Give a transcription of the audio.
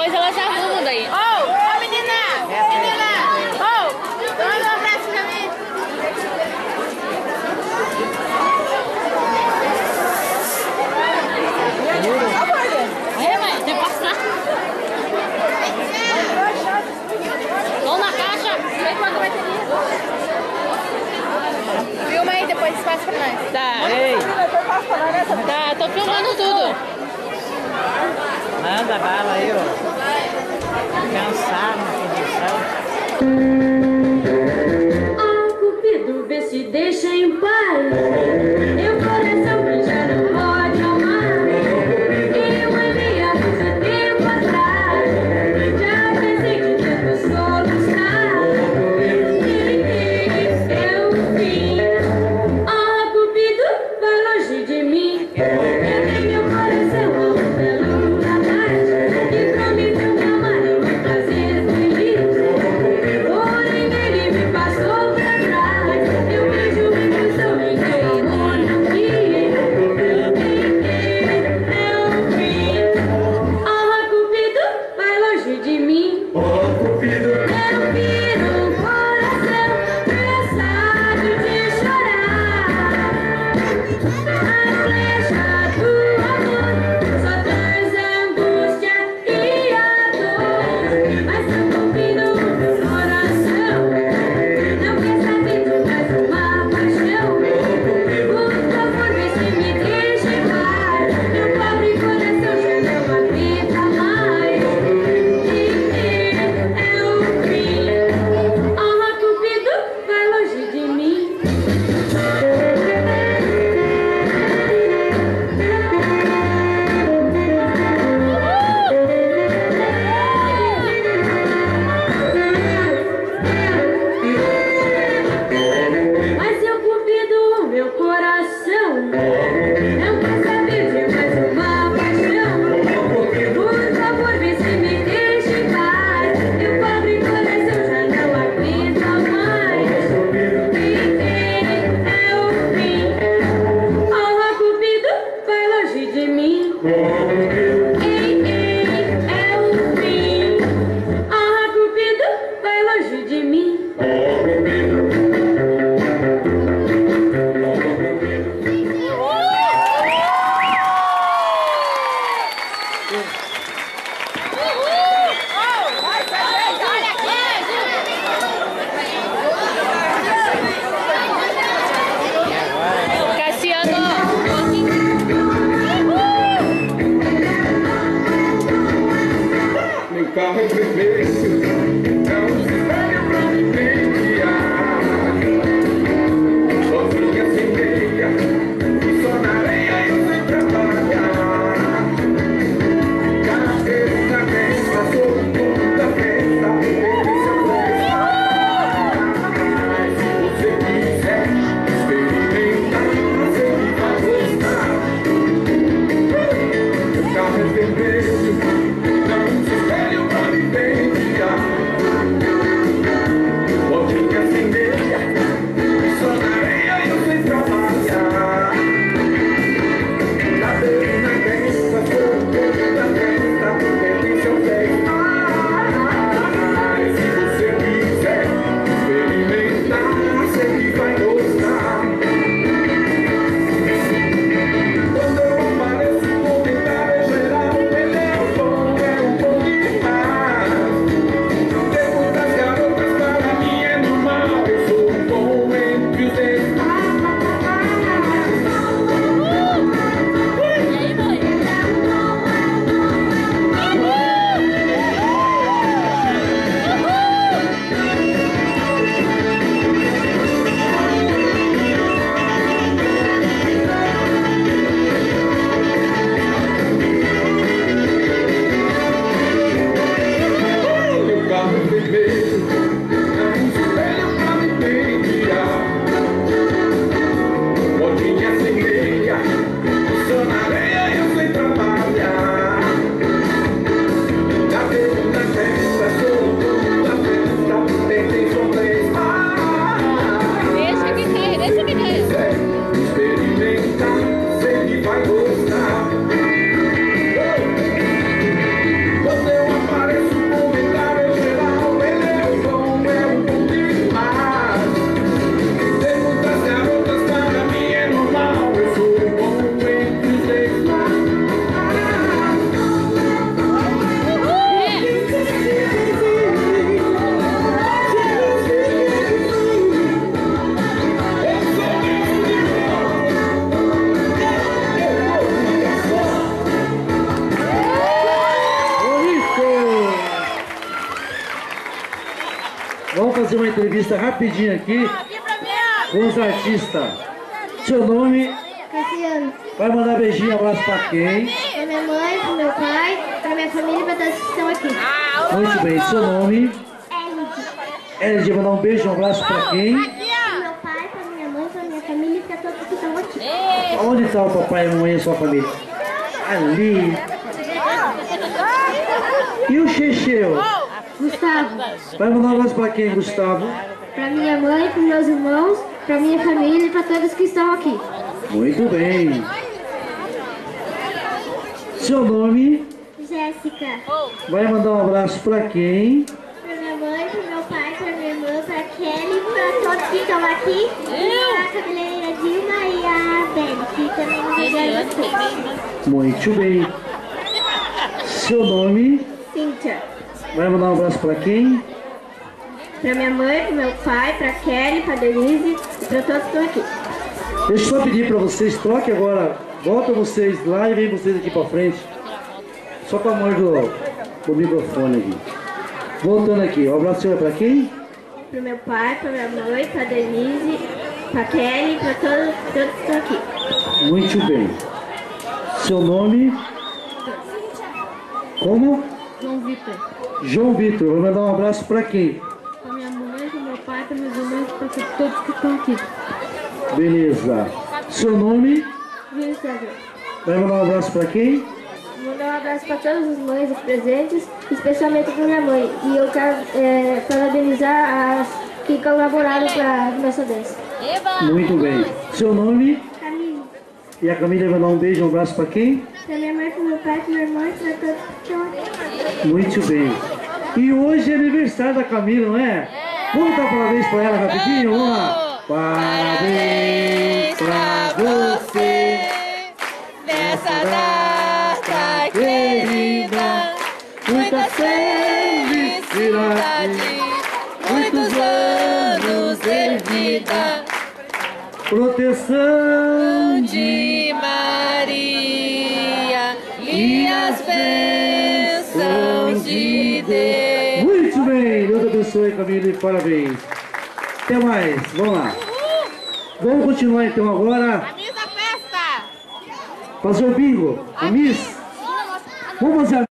depois elas arrumam daí. Ô, oh, oh, menina! Menina! Ô, oh, dá um abraço pra mim! É, aí, passar. Na caixa. Vem vai ter Filma aí, depois espaço pra nós. Tá, ei. Tá, tô filmando tudo. Manda bala aí. Thank you. Amen. ninguém entrevista rapidinho aqui pra ó. com os artistas. Seu nome, Cassiano, vai mandar beijinho, abraço pra quem? pra minha mãe, pro meu pai, pra minha família e pra todos que estão aqui. Ah, Muito bem, seu nome? Elide, Elide, mandar um beijo, um abraço pra quem? Ó. meu pai, pra minha mãe, pra minha família e pra todos que estão aqui. Onde está o papai e a mamãe e a sua família? Ali. E o Checheu? Gustavo, Vai mandar um abraço pra quem, Gustavo? pra minha mãe, pros meus irmãos, pra minha família e pra todos que estão aqui. Muito bem. Seu nome? Jéssica, Vai mandar um abraço pra quem? pra minha mãe, pro meu pai, pra minha irmã, pra Kelly, pra todos que estão aqui, pra cabeleireira Dilma e a Belle, que também nos ajudaram bastante. Muito bem. Seu nome? Cíntia, Vai mandar um abraço pra quem? pra minha mãe, pro meu pai, pra Kelly, pra Denise e pra todos que estão aqui. Deixa eu só pedir pra vocês, toque agora. Volta vocês lá e vem vocês aqui pra frente. Só com a mão do, do microfone aqui. Voltando aqui, o abraço é pra quem? Pro meu pai, pra minha mãe, pra Denise, pra Kelly, pra todos, todos que estão aqui. Muito bem. Seu nome? Como? João Vitor. João Vitor. Vai mandar um abraço pra quem? Pra minha mãe, pro meu pai, pra meus irmãos, pra todos que estão aqui. Beleza. Seu nome? Júlio César. Vai mandar um abraço pra quem? Vou mandar um abraço para todas as mães, os presentes, especialmente para minha mãe. E eu quero é, parabenizar as que colaboraram para a nossa dança. Muito bem. Seu nome? E a Camila vai mandar um beijo, um abraço pra quem? para minha mãe, para meu pai, para minha irmã e para todos que estão aqui. Muito bem. E hoje é aniversário da Camila, não é? Vamos dar parabéns pra ela rapidinho? Vamos lá. Parabéns pra você Nessa data querida. Muita felicidade. muitos anos de vida Proteção de bênçãos de Deus. Muito bem, Deus abençoe, Camila, e parabéns. Até mais, vamos lá. Vamos continuar então agora, Camisa festa! fazer o bingo. A Miss, vamos fazer a